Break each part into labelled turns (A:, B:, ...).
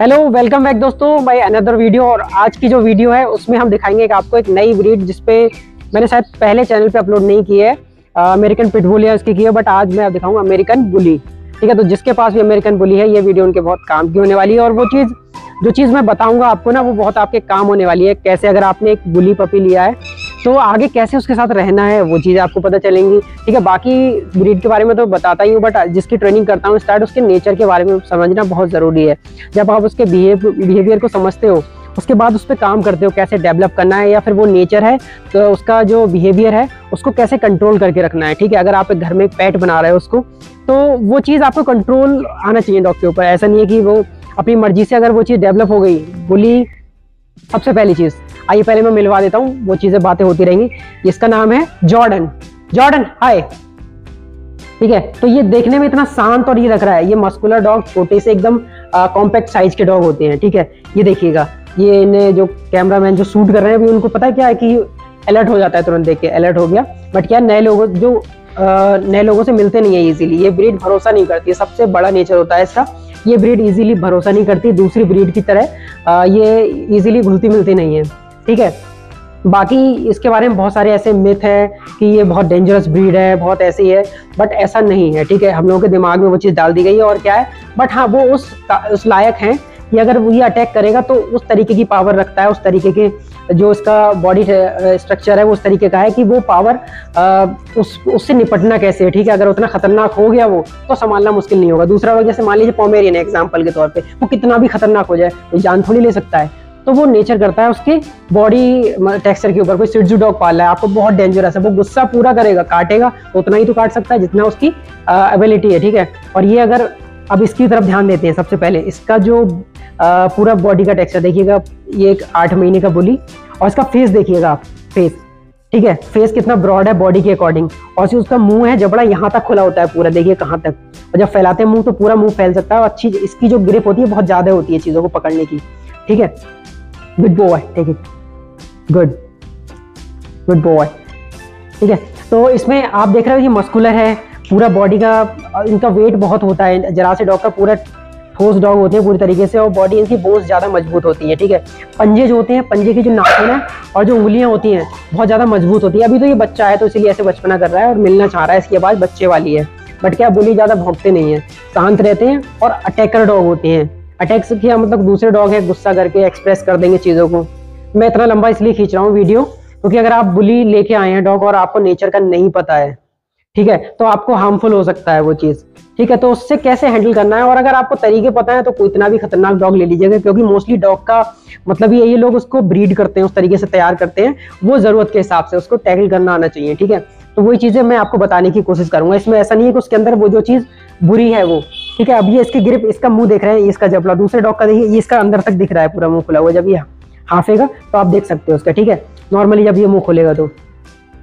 A: Hello welcome back दोस्तों my another video और आज की जो वीडियो है, उसमें हम दिखाएँगे कि आपको एक नई ब्रीड जिसपे मैंने शायद पहले चैनल पे अपलोड नहीं की है। अमेरिकन पिटबुल है उसकी की है बट आज मैं आप दिखाऊँगा अमेरिकन बुली ठीक है तो जिसके पास भी अमेरिकन बुली है, ये वीडियो उनके बहुत काम की होने वाली है और वो चीज़, जो चीज़ मैं बताऊँगा आपको ना, वो बहुत आपके काम होने वाली है। कैसे अगर आपने एक बुली पपी लिया है तो आगे कैसे उसके साथ रहना है, वो चीज़ आपको पता चलेंगी। ठीक है, बाकी ब्रीड के बारे में तो बताता ही हूँ बट जिसकी ट्रेनिंग करता हूँ स्टार्ट उसके नेचर के बारे में समझना बहुत ज़रूरी है। जब आप उसके बिहेवियर को समझते हो, उसके बाद उस पर काम करते हो, कैसे डेवलप करना है या फिर वो नेचर है तो उसका जो बिहेवियर है, उसको कैसे कंट्रोल करके रखना है। ठीक है, अगर आप घर में पैट बना रहे हो उसको तो वो चीज़ आपको कंट्रोल आना चाहिए डॉग के ऊपर। ऐसा नहीं है कि वो अपनी मर्ज़ी से अगर वो चीज़ डेवलप हो गई बोली सबसे पहली चीज़। आइए पहले मैं मिलवा देता हूँ, वो चीज़ें बातें होती रहेंगी। इसका नाम है जॉर्डन। जॉर्डन, हाय। ठीक है तो ये देखने में इतना शांत और ये लग रहा है, ये मस्कुलर डॉग छोटे से एकदम कॉम्पैक्ट साइज़ के डॉग होते हैं, ठीक है? ये देखिएगा, ये इन्हें जो कैमरामैन जो शूट कर रहे हैं, अभी उनको पता है क्या है कि अलर्ट हो जाता है तुरंत देख के अलर्ट हो गया। बट क्या नए लोगों, जो नए लोगों से मिलते नहीं है इजीली ये ब्रीड भरोसा नहीं करती सबसे बड़ा नेचर होता है इसका। ये ब्रीड इजीली भरोसा नहीं करती, दूसरी ब्रीड की तरह ये इजीली घुलती मिलती नहीं है। ठीक है? बाकी इसके बारे में बहुत सारे ऐसे मिथ है कि ये बहुत डेंजरस ब्रीड है, बहुत ऐसी है बट ऐसा नहीं है, ठीक है? हम लोगों के दिमाग में वो चीज़ डाल दी गई है और क्या है? बट हाँ वो उस उस लायक हैं कि अगर वो ये अटैक करेगा तो उस तरीके की पावर रखता है, उस तरीके के जो इसका बॉडी स्ट्रक्चर है, वो उस तरीके का है कि वो पावर उस, उससे निपटना कैसे है, ठीक है? अगर उतना खतरनाक हो गया वो तो संभालना मुश्किल नहीं होगा। दूसरा जैसे मान लीजिए पोमेरियन एग्ज़ाम्पल के तौर पे, वो कितना भी खतरनाक हो जाए तो जान थोड़ी ले सकता है। तो वो नेचर करता है उसकी बॉडी टेक्सचर के ऊपर। कोई सिडजू डॉग पाल है आपको बहुत डेंजरस है। वो गुस्सा पूरा करेगा काटेगा तो उतना ही तो काट सकता है जितना उसकी एबिलिटी है ठीक है? और ये अगर अब इसकी तरफ़ ध्यान देते हैं सबसे पहले इसका जो आ, पूरा बॉडी का टेक्सचर देखिएगा ये एक आठ महीने का बोली और इसका फेस देखिएगा आप फेस ठीक है? फेस कितना ब्रॉड है बॉडी के अकॉर्डिंग और उसका मुँह है जबड़ा यहाँ तक खुला होता है पूरा देखिए कहाँ तक। और जब फैलाते हैं मुँह तो पूरा मुँह फैल सकता है और अच्छी इसकी जो ग्रिप होती है बहुत ज़्यादा होती है चीज़ों को पकड़ने की ठीक है? Good boy take it good good boy ठीक है? तो इसमें आप देख रहे हो कि मस्कुलर है, पूरा बॉडी का इनका वेट बहुत होता है, जरा से डॉग का पूरा ठोस डॉग होते हैं पूरी तरीके से और बॉडी इनकी बोन्स ज़्यादा मज़बूत होती है, ठीक है? पंजे जो होते हैं, पंजे की जो नाखून है और जो उंगलियाँ होती हैं, बहुत ज़्यादा मज़बूत होती है। अभी तो ये बच्चा है तो इसलिए ऐसे बचपना कर रहा है और मिलना चाह रहा है, इसकी आवाज़ बच्चे वाली है। बट क्या बोली ज़्यादा भोंकते नहीं है, शांत रहते हैं और अटैकर डॉग होते हैं। अटैक्स किया मतलब दूसरे डॉग है, गुस्सा करके एक्सप्रेस कर देंगे चीज़ों को। मैं इतना लंबा इसलिए खींच रहा हूँ वीडियो क्योंकि अगर आप बुली लेके आए हैं डॉग और आपको नेचर का नहीं पता है, ठीक है तो आपको हार्मफुल हो सकता है वो चीज़, ठीक है तो उससे कैसे हैंडल करना है? और अगर आपको तरीके पता है तो कोई इतना भी खतरनाक डॉग ले लीजिएगा, क्योंकि मोस्टली डॉग का मतलब ये ये लोग उसको ब्रीड करते हैं, उस तरीके से तैयार करते हैं, वो ज़रूरत के हिसाब से उसको टैकल करना आना चाहिए, ठीक है। तो वही चीज़ें मैं आपको बताने की कोशिश करूँगा, इसमें ऐसा नहीं है कि उसके अंदर वो जो चीज़ बुरी है वो ठीक है, अब ये इसकी ग्रिप इसका मुँह देख रहे हैं इसका जबला, दूसरे डॉग का देखिए इसका अंदर तक दिख रहा है पूरा मुँह खुला हुआ, जब ये हाफेगा तो आप देख सकते हो उसका, ठीक है? नॉर्मली जब ये मुँह खोलेगा तो।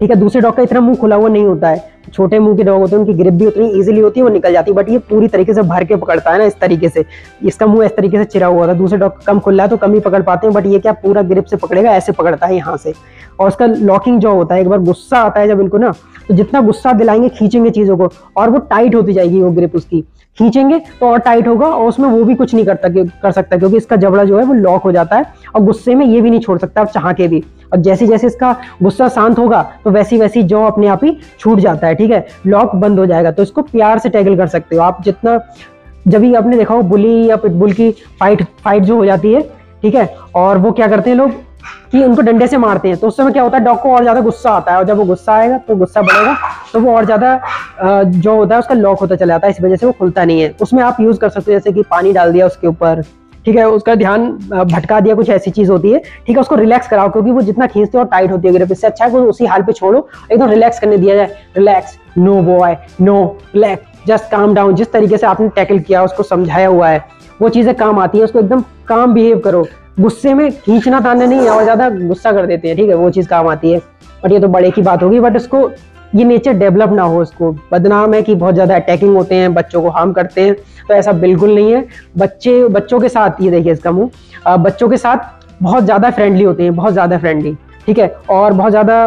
A: ठीक है, दूसरे डॉग का इतना मुँह खुला हुआ नहीं होता है। छोटे मुँह के डॉग होते हैं, उनकी ग्रिप भी उतनी इजीली होती है, वो निकल जाती है बट ये पूरी तरीके से भर के पकड़ता है ना, इस तरीके से। इसका मुँह इस तरीके से चिरा हुआ था दूसरे डॉग कम खुला है तो कम ही पकड़ पाते हैं बट ये क्या पूरा ग्रिप से पकड़ेगा, ऐसे पकड़ता है यहाँ से। और उसका लॉकिंग जो होता है, एक बार गुस्सा आता है जब इनको ना तो जितना गुस्सा दिलाएँगे खींचेंगे चीज़ों को, और वो टाइट होती जाएगी वो ग्रिप उसकी। खींचेंगे तो और टाइट होगा, और उसमें वो भी कुछ नहीं करता, कर सकता, क्योंकि इसका जबड़ा जो है वो लॉक हो जाता है, और गुस्से में ये भी नहीं छोड़ सकता चाह के भी। और जैसे जैसे इसका गुस्सा शांत होगा तो वैसी वैसी जो अपने आप ही छूट जाता है, ठीक है? लॉक बंद हो जाएगा तो इसको प्यार से टैगल कर सकते हो आप जितना, जब भी आपने देखा हो बुली या पिटबुल की फाइट फाइट जो हो जाती है, ठीक है? और वो क्या करते हैं लोग कि उनको डंडे से मारते हैं तो उस समय क्या होता है, डॉग को और ज़्यादा गुस्सा आता है, और जब वो गुस्सा आएगा तो गुस्सा बढ़ेगा तो वो और ज़्यादा जो होता है उसका लॉक होता चला जाता है, इस वजह से वो खुलता नहीं है। उसमें आप यूज़ कर सकते हो, जैसे कि पानी डाल दिया उसके ऊपर ठीक है, उसका ध्यान भटका दिया, कुछ ऐसी चीज़ होती है। ठीक है, उसको रिलैक्स कराओ, क्योंकि वो जितना खींचते हो टाइट होती है ग्रिप इससे अच्छा है उसी हाल पे छोड़ो, एकदम रिलैक्स करने दिया जाए। Relax no boy no relax just calm down जिस तरीके से आपने टैकल किया, उसको समझाया हुआ है, वो चीज़ें काम आती है, उसको एकदम काम बिहेव करो। गुस्से में खींचना ताने नहीं, और ज़्यादा गुस्सा कर देते हैं, ठीक है, वो चीज़ काम आती है। बट ये तो बड़े की बात होगी, बट उसको ये नेचर डेवलप ना हो उसको। बदनाम है कि बहुत ज़्यादा अटैकिंग होते हैं, बच्चों को हार्म करते हैं तो ऐसा बिल्कुल नहीं है। बच्चे, बच्चों के साथ, ये देखिए इसका मुँह बच्चों के साथ बहुत ज़्यादा फ्रेंडली होते हैं, बहुत ज़्यादा फ्रेंडली ठीक है? और बहुत ज़्यादा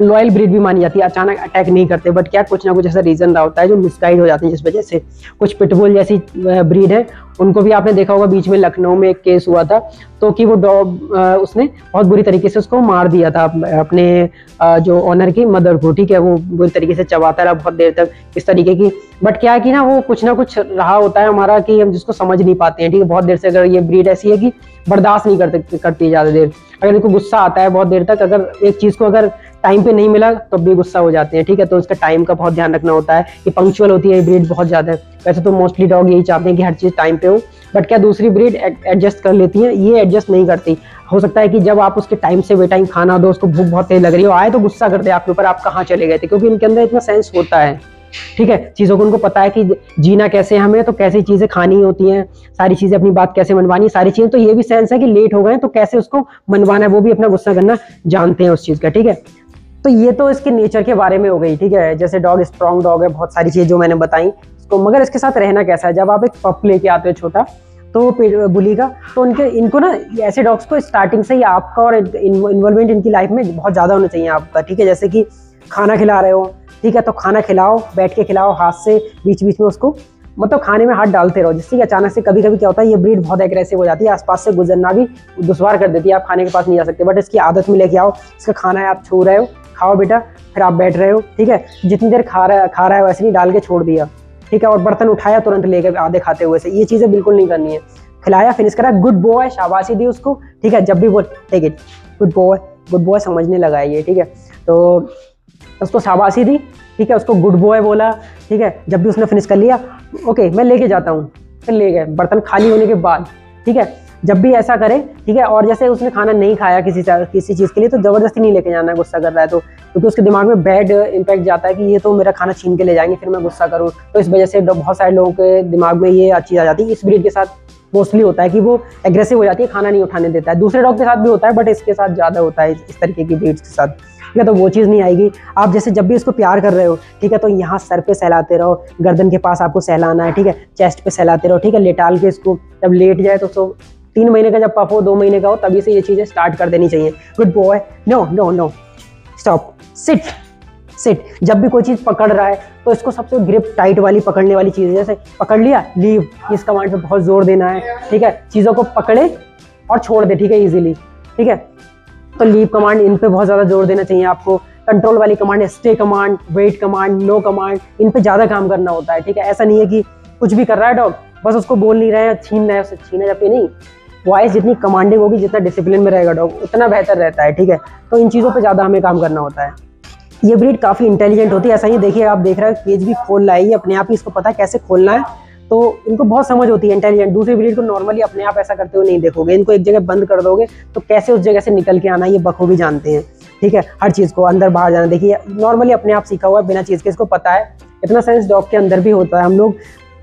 A: लॉयल ब्रीड भी मानी जाती है। अचानक अटैक नहीं करते बट क्या कुछ ना कुछ ऐसा रीजन रहा होता है जो मिसगाइड हो जाते हैं जिस वजह से। कुछ पिटबुल जैसी ब्रीड है, उनको भी आपने देखा होगा, बीच में लखनऊ में एक केस हुआ था तो कि वो डॉग उसने बहुत बुरी तरीके से उसको मार दिया था अपने जो ऑनर की मदर को, ठीक है, वो बुरी तरीके से चबाता रहा बहुत देर तक, इस तरीके की। बट क्या है कि ना, वो कुछ ना कुछ रहा होता है हमारा कि हम जिसको समझ नहीं पाते हैं, ठीक है, बहुत देर से अगर ये ब्रीड ऐसी है कि बर्दाश्त नहीं करते, करती है ज़्यादा देर। अगर इनको गुस्सा आता है बहुत देर तक, अगर एक चीज़ को अगर टाइम पे नहीं मिला तो भी गुस्सा हो जाते हैं, ठीक है? तो इसका टाइम का बहुत ध्यान रखना होता है। कि पंक्चुअल होती है ब्रीड बहुत ज़्यादा है। वैसे तो मोस्टली डॉग यही चाहते हैं कि हर चीज़ टाइम पे हो बट क्या दूसरी ब्रीड एडजस्ट कर लेती है? ये एडजस्ट नहीं करती। हो सकता है कि जब आप उसके टाइम से बेटाइम खाना दो उसको भूख बहुत तेज लग रही हो, आए तो गुस्सा करते हैं आपके ऊपर, आप कहाँ चले गए थे? क्योंकि इनके अंदर इतना सेंस होता है, ठीक है? चीज़ों को उनको पता है कि जीना कैसे हमें तो कैसी चीज़ें खानी होती हैं, सारी चीज़ें अपनी बात कैसे मनवानी, सारी चीज़ें तो ये भी सेंस है कि लेट हो गए तो कैसे उसको मनवाना है, वो भी अपना गुस्सा करना जानते हैं उस चीज़ का, ठीक है? तो ये तो इसके नेचर के बारे में हो गई, ठीक है? जैसे डॉग स्ट्रॉन्ग डॉग है, बहुत सारी चीज़ जो मैंने बताई। तो मगर इसके साथ रहना कैसा है? जब आप एक पप लेके आते हो छोटा तो बुली का तो उनके, इनको ना ऐसे डॉग्स को स्टार्टिंग से ही आपका और इन्वॉल्वमेंट इनकी लाइफ में बहुत ज़्यादा होना चाहिए आपका, ठीक है? जैसे कि खाना खिला रहे हो, ठीक है? तो खाना खिलाओ, बैठ के खिलाओ, हाथ से बीच बीच में उसको मतलब खाने में हाथ डालते रहो, जिससे कि अचानक से कभी कभी क्या होता है, ये ब्रीड बहुत एग्रेसिव हो जाती है, आसपास से गुजरना भी दुशवार कर देती है, आप खाने के पास नहीं जा सकते बट इसकी आदत में लेके आओ, इसका खाना है आप छू रहे हो खाओ बेटा, फिर आप बैठ रहे हो, ठीक है? जितनी देर खा रहा खा रहा है, वैसे नहीं, डाल के छोड़ दिया। ठीक है? और बर्तन उठाया, तुरंत लेकर आधे खाते हुए से। ये चीज़ें बिल्कुल नहीं करनी है। खिलाया फिनिश करा। गुड बॉय शाबाशी दी उसको। ठीक है? जब भी बोल ठीक है गुड बॉय गुड बॉय समझने लगा ये, ठीक है? तो उसको शाबाशी दी, ठीक है? उसको गुड बॉय बोला, ठीक है? जब भी उसने फिनिश कर लिया ओके मैं लेके जाता हूँ। फिर ले गए। बर्तन खाली होने के बाद, ठीक है? जब भी ऐसा करे, ठीक है? और जैसे उसने खाना नहीं खाया किसी किसी चीज़ के लिए तो ज़बरदस्ती नहीं लेके जाना गुस्सा कर रहा है तो क्योंकि उसके दिमाग में बैड इम्पैक्ट जाता है कि ये तो मेरा खाना छीन के ले जाएँगे, फिर मैं गुस्सा करूँ। तो इस वजह से बहुत सारे लोगों के दिमाग में ये चीज़ आ जाती है। इस ब्रीड के साथ मोस्टली होता है कि वो एग्रेसिव हो जाती है, खाना नहीं उठाने देता है। दूसरे डॉग के साथ भी होता है बट इसके साथ ज़्यादा होता है, इस तरीके की ब्रीड्स के साथ। ठीक है? तो वो चीज़ नहीं आएगी। आप जैसे जब भी इसको प्यार कर रहे हो, ठीक है? तो यहाँ सर पे सहलाते रहो, गर्दन के पास आपको सहलाना है, ठीक है? चेस्ट पे सहलाते रहो, ठीक है? लेटाल के इसको जब लेट जाए तो उसको तीन महीने का जब पफ हो, दो महीने का हो, तभी से ये चीज़ें स्टार्ट कर देनी चाहिए। Good boy no no no stop sit sit जब भी कोई चीज़ पकड़ रहा है तो इसको सबसे ग्रिप टाइट वाली, पकड़ने वाली चीज़ जैसे पकड़ लिया लीव इस कमांड पे बहुत ज़ोर देना है, ठीक है? चीज़ों को पकड़े और छोड़ दे, ठीक है? इजीली ठीक है? तो लीव कमांड इन पे बहुत ज़्यादा ज़ोर देना चाहिए आपको। कंट्रोल वाली command stay command wait command no command इन पे ज़्यादा काम करना होता है, ठीक है? ऐसा नहीं है कि कुछ भी कर रहा है डॉग बस उसको बोल नहीं रहे हैं, छीन रहे हैं, उसे छीना नहीं वॉइस जितनी कमांडिंग होगी, जितना डिसिप्लिन में रहेगा, डॉग, उतना बेहतर रहता है, ठीक है? तो इन चीज़ों पर ज़्यादा हमें काम करना होता है। ये ब्रीड काफ़ी इंटेलिजेंट होती है, ऐसा ही देखिए, आप देख रहे हैं केज भी खोल है, अपने आप ही इसको पता है कैसे खोलना है। तो इनको बहुत समझ होती है इंटेलिजेंट दूसरी ब्रीड को नॉर्मली अपने आप ऐसा करते हुए नहीं देखोगे। इनको एक जगह बंद कर दोगे तो कैसे उस जगह से निकल के आना, ये बखूबी जानते हैं, ठीक है? हर चीज़ को, अंदर बाहर जाना। देखिए नॉर्मली अपने आप सीखा हुआ है, बिना चीज़ के इसको पता है। इतना सेंस डॉग के अंदर भी होता है। हम लोग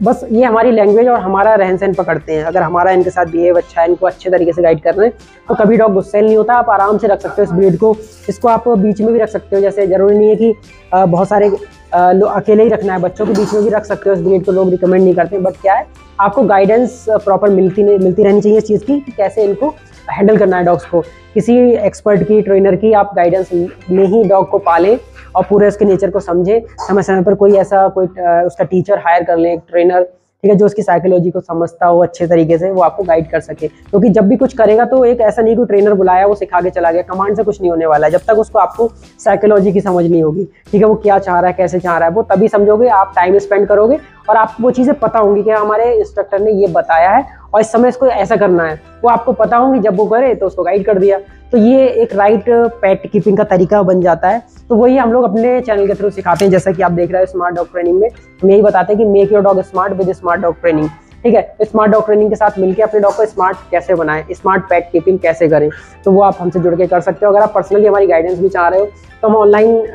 A: बस ये हमारी लैंग्वेज और हमारा रहन सहन पकड़ते हैं। अगर हमारा इनके साथ बिहेव अच्छा है, इनको अच्छे तरीके से गाइड कर रहे हैं तो कभी डॉग गुस्से नहीं होता। आप आराम से रख सकते हो इस ब्रीड को। इसको आप बीच में भी रख सकते हो। जैसे ज़रूरी नहीं है कि बहुत सारे लोग अकेले ही रखना है। बच्चों के बीच में भी रख सकते हो इस ब्रीड को। लोग रिकमेंड नहीं करते। बट क्या है, आपको गाइडेंस प्रॉपर मिलती नहीं, मिलती रहनी चाहिए इस चीज़ की कि कैसे इनको हैंडल करना है डॉग्स को। किसी एक्सपर्ट की ट्रेनर की आप गाइडेंस में ही डॉग को पालें और पूरे उसके नेचर को समझें। समय समय पर कोई ऐसा कोई उसका टीचर हायर कर लें ट्रेनर ठीक है, जो उसकी साइकोलॉजी को समझता हो अच्छे तरीके से, वो आपको गाइड कर सके। क्योंकि तो जब भी कुछ करेगा तो एक ऐसा नहीं कोई ट्रेनर बुलाया, वो सिखा के चला गया कमांड से कुछ नहीं होने वाला है। जब तक उसको आपको साइकोलॉजी की समझ नहीं होगी, ठीक है, वो क्या चाह रहा है, कैसे चाह रहा है, वो तभी समझोगे, आप टाइम स्पेंड करोगे और आपको वो चीज़ें पता होंगी कि हमारे इंस्ट्रक्टर ने ये बताया है और इस समय इसको ऐसा करना है। वो आपको पता होंगी, जब वो करे तो उसको गाइड कर दिया। तो ये एक राइट पेट कीपिंग का तरीका बन जाता है। तो वही हम लोग अपने चैनल के थ्रू सिखाते हैं, जैसा कि आप देख रहे हो स्मार्ट डॉग ट्रेनिंग में। हम यही बताते हैं कि make your dog smart with smart dog training ठीक है स्मार्ट डॉग ट्रेनिंग के साथ मिलकर अपने डॉग को स्मार्ट कैसे बनाएँ स्मार्ट पेट कीपिंग कैसे करें तो वो आप हमसे जुड़ के कर सकते हो। अगर आप पर्सनली हमारी गाइडेंस भी चाह रहे हो तो हम ऑनलाइन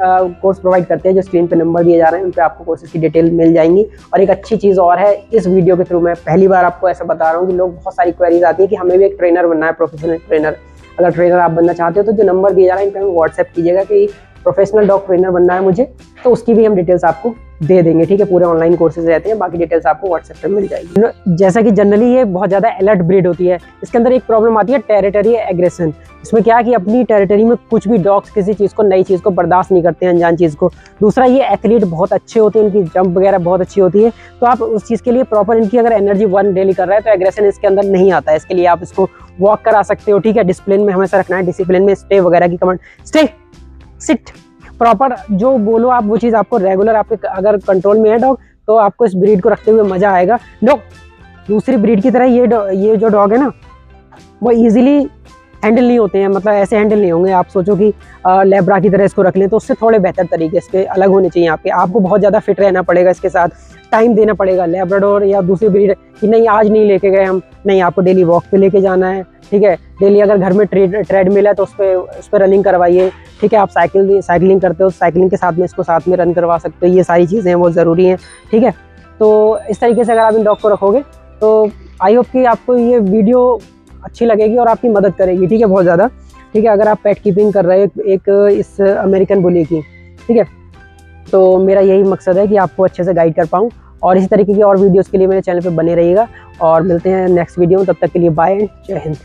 A: कोर्स प्रोवाइड करते हैं, जो स्क्रीन पर नंबर दिए जा रहे हैं, उन पर आपको कोर्सेज की डिटेल मिल जाएँगी। और एक अच्छी चीज़ और है, इस वीडियो के थ्रू मैं पहली बार आपको ऐसा बता रहा हूँ कि लोग बहुत सारी क्वेरीज आती है कि हमें भी एक ट्रेनर बनना है प्रोफेशनल ट्रेनर अगर ट्रेनर आप बनना चाहते हो तो जो नंबर दिया जा रहा है इन पर हमें व्हाट्सएप कीजिएगा कि प्रोफेशनल डॉग ट्रेनर बनना है मुझे तो उसकी भी हम डिटेल्स आपको दे देंगे, ठीक है? पूरे ऑनलाइन कोर्सेज रहते हैं, बाकी डिटेल्स आपको व्हाट्सएप पे मिल जाएगी। जैसा कि जनरली ये बहुत ज़्यादा अलर्ट ब्रीड होती है, इसके अंदर एक प्रॉब्लम आती है टेरिटरी एग्रेशन इसमें क्या है कि अपनी टेरिटरी में कुछ भी डॉग्स किसी चीज़ को, नई चीज़ को बर्दाश्त नहीं करते हैं, अनजान चीज़ को। दूसरा, ये एथलीट बहुत अच्छे होते हैं इनकी जंप वगैरह बहुत अच्छी होती है तो आप उस चीज़ के लिए प्रॉपर इनकी अगर एनर्जी वन डेली कर रहा है तो एग्रेशन इसके अंदर नहीं आता है। इसके लिए आप इसको वॉक करा सकते हो, ठीक है? डिसिप्लिन में हमेशा रखना है डिसिप्लिन में स्टे वगैरह की कमांड स्टे सिट प्रॉपर जो बोलो आप, वो चीज़ आपको रेगुलर आपके अगर कंट्रोल में है डॉग तो आपको इस ब्रीड को रखते हुए मज़ा आएगा। डॉग दूसरी ब्रीड की तरह ये ये जो डॉग है ना, वो इजीली हैंडल नहीं होते हैं मतलब ऐसे हैंडल नहीं होंगे। आप सोचो कि लेब्रा की तरह इसको रख लें तो उससे थोड़े बेहतर तरीके इसके अलग होने चाहिए आपके। आपको बहुत ज़्यादा फिट रहना पड़ेगा इसके साथ। टाइम देना पड़ेगा। लेब्राडोर या दूसरी ब्रीड कि नहीं, आज नहीं लेके गए हम, नहीं, आपको डेली वॉक पे लेके जाना है, ठीक है? डेली अगर घर में ट्रेड ट्रेडमिल है तो उस पर उस पर रनिंग करवाइए, ठीक है? आप साइकिल साइकिलिंग करते हो साइकिलिंग के साथ में इसको साथ में रन करवा सकते हो। ये सारी चीज़ें हैं वो ज़रूरी हैं, ठीक है? तो इस तरीके से अगर आप इन डॉग को रखोगे तो आई होप कि आपको ये वीडियो अच्छी लगेगी और आपकी मदद करेगी, ठीक है, बहुत ज़्यादा। ठीक है, अगर आप पेट कीपिंग कर रहे हो, एक इस अमेरिकन बुली की, ठीक है तो मेरा यही मकसद है कि आपको अच्छे से गाइड कर पाऊँ और इसी तरीके की और वीडियोज़ के लिए मेरे चैनल पर बने रहिएगा और मिलते हैं नेक्स्ट वीडियो में, तब तक के लिए बाय जय हिंद।